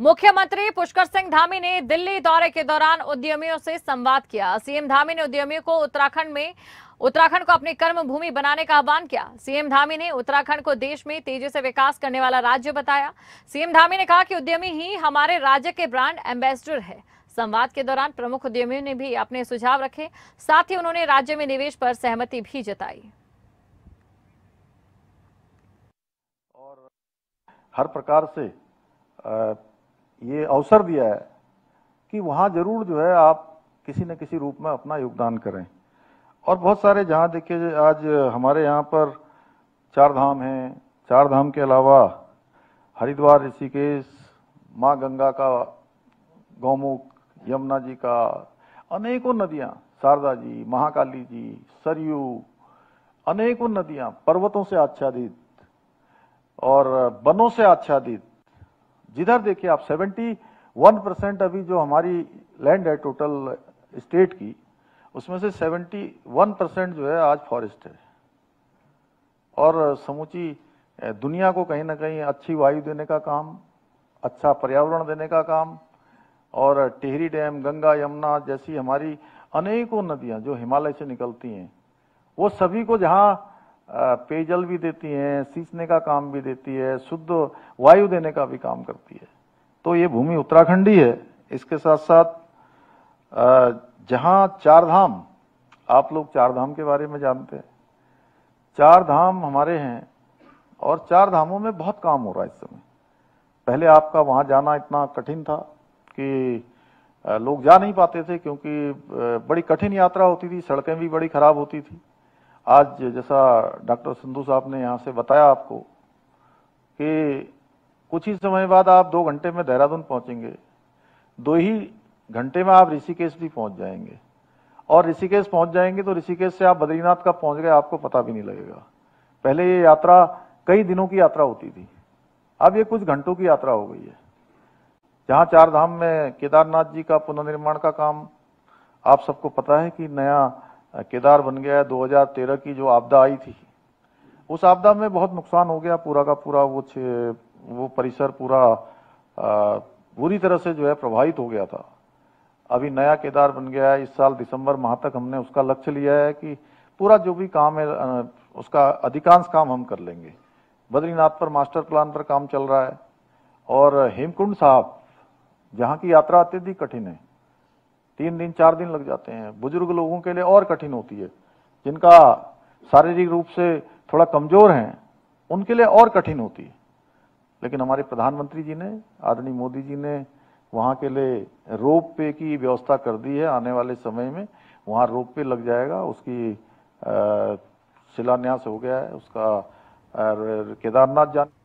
मुख्यमंत्री पुष्कर सिंह धामी ने दिल्ली दौरे के दौरान उद्यमियों से संवाद किया। सीएम धामी ने उद्यमियों को उत्तराखंड में उत्तराखंड को अपनी कर्म भूमि बनाने का आह्वान किया। सीएम धामी ने उत्तराखंड को देश में तेज़ी से विकास करने वाला राज्य बताया। सीएम धामी ने कहा कि उद्यमी ही हमारे राज्य के ब्रांड एम्बेसडर है। संवाद के दौरान प्रमुख उद्यमियों ने भी अपने सुझाव रखे। साथ ही उन्होंने राज्य में निवेश पर सहमति भी जताई। और हर प्रकार से ये अवसर दिया है कि वहाँ ज़रूर जो है आप किसी न किसी रूप में अपना योगदान करें। और बहुत सारे जहाँ देखिए आज हमारे यहाँ पर चार धाम हैं। चार धाम के अलावा हरिद्वार, ऋषिकेश, माँ गंगा का गौमुख, यमुना जी का अनेकों नदियाँ, शारदा जी, महाकाली जी, सरयू, अनेकों नदियाँ पर्वतों से आच्छादित और वनों से आच्छादित जिधर देखिए आप 71 परसेंट अभी जो हमारी लैंड है टोटल स्टेट की, उसमें से 71 परसेंट जो है आज फॉरेस्ट है। और समूची दुनिया को कहीं ना कहीं अच्छी वायु देने का काम अच्छा पर्यावरण देने का काम, और टिहरी डैम, गंगा, यमुना जैसी हमारी अनेकों नदियाँ जो हिमालय से निकलती हैं, वो सभी को जहाँ पेयजल भी देती हैं, सींचने का काम भी देती है, शुद्ध वायु देने का भी काम करती है। तो ये भूमि उत्तराखंडी है। इसके साथ साथ जहाँ चार धाम आप लोग चार धाम के बारे में जानते हैं। चार धाम हमारे हैं और चार धामों में बहुत काम हो रहा है इस समय। पहले आपका वहाँ जाना इतना कठिन था कि लोग जा नहीं पाते थे क्योंकि बड़ी कठिन यात्रा होती थी, सड़कें भी बड़ी खराब होती थी। आज जैसा डॉक्टर संधू साहब ने यहाँ से बताया आपको कि कुछ ही समय बाद आप दो घंटे में देहरादून पहुँचेंगे। दो ही घंटे में आप ऋषिकेश भी पहुँच जाएँगे। और ऋषिकेश पहुँच जाएँगे तो ऋषिकेश से आप बद्रीनाथ कब पहुँच गए, आपको पता भी नहीं लगेगा। पहले ये यात्रा कई दिनों की यात्रा होती थी। अब ये कुछ घंटों की यात्रा हो गई है। जहाँ चार धाम में केदारनाथ जी का पुनर्निर्माण का काम, आप सबको पता है कि नया केदार बन गया है 2013 की जो आपदा आई थी, उस आपदा में बहुत नुकसान हो गया पूरा का पूरा, वो वो परिसर पूरा बुरी तरह से जो है प्रभावित हो गया था। अभी नया केदार बन गया है, इस साल दिसंबर माह तक हमने उसका लक्ष्य लिया है कि पूरा जो भी काम है उसका अधिकांश काम हम कर लेंगे। बद्रीनाथ पर मास्टर प्लान पर काम चल रहा है, और हेमकुंड साहब, जहाँ की यात्रा अत्यधिक कठिन है तीन दिन, चार दिन लग जाते हैं। बुज़ुर्ग लोगों के लिए और कठिन होती है। जिनका शारीरिक रूप से थोड़ा कमज़ोर हैं, उनके लिए और कठिन होती है। लेकिन हमारे प्रधानमंत्री जी ने, आदरणीय मोदी जी ने वहाँ के लिए रोप वे की व्यवस्था कर दी है। आने वाले समय में वहाँ रोप वे लग जाएगा। उसकी शिलान्यास हो गया है। उसका केदारनाथ जाने